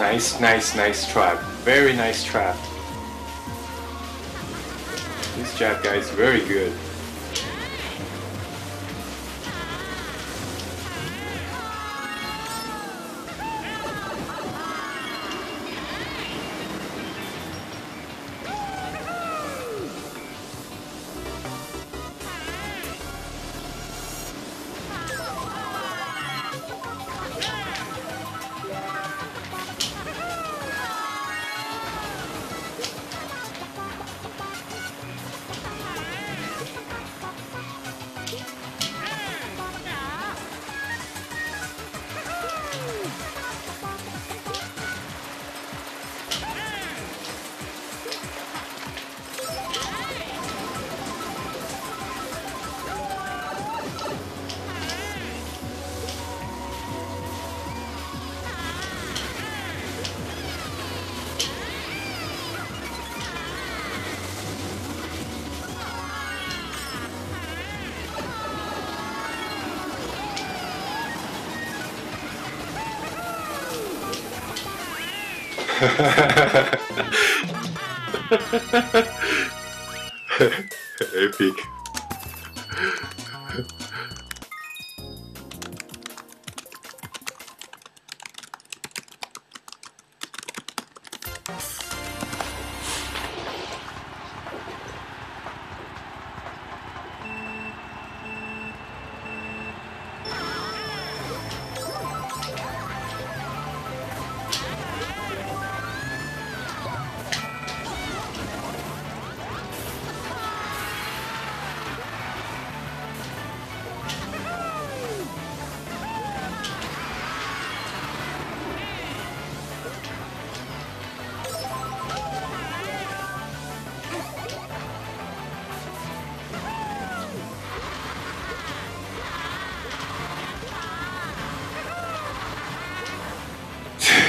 Nice, nice, nice trap. Very nice trap. This jab guy is very good. Epic.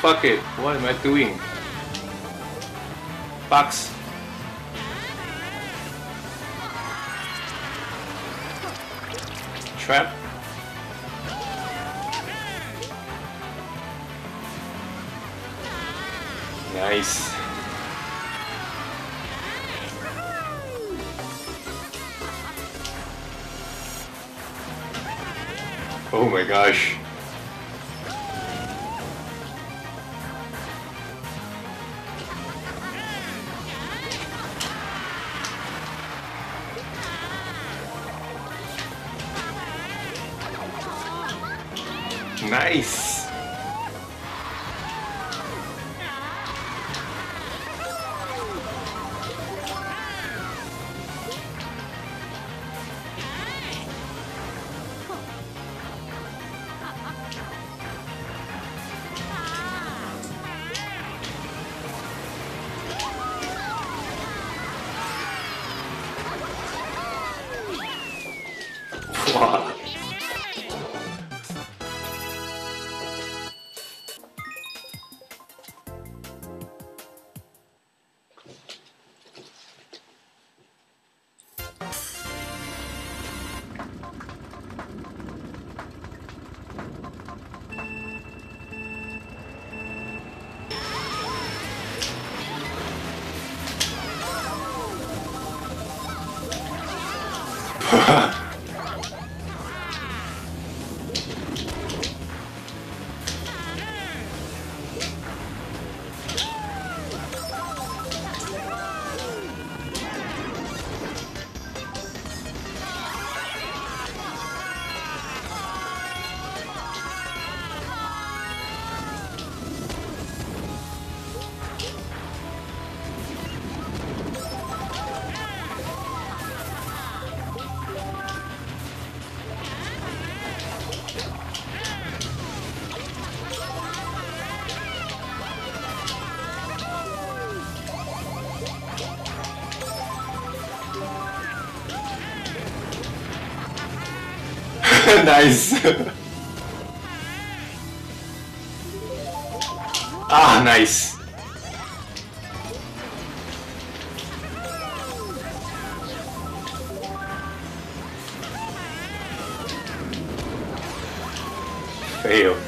fuck it. What am I doing? Box. Trap. Nice. Oh my gosh. Nice. Wow. Nice. ah, nice. Fail.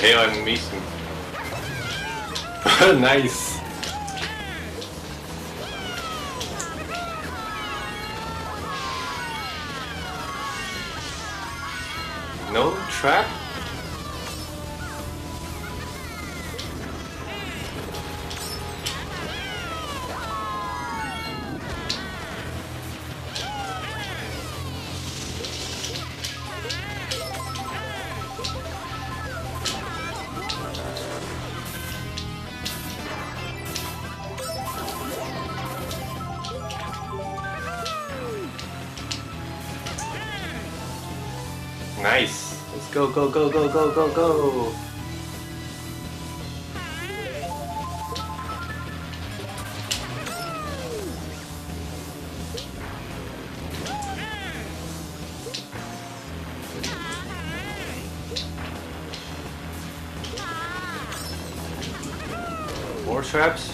the I'm missing? nice. No trap? Go, go, go, go, go, go, go. More traps?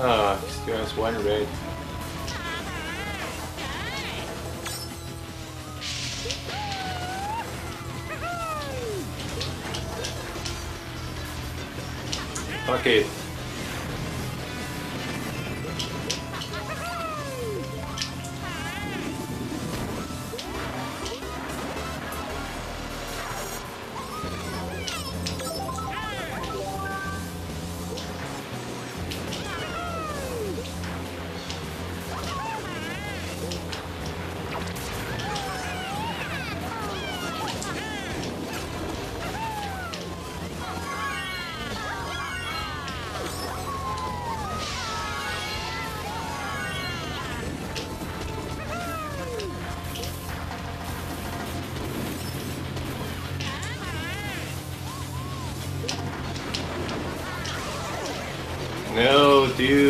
Ah, still has one red. Fuck dude.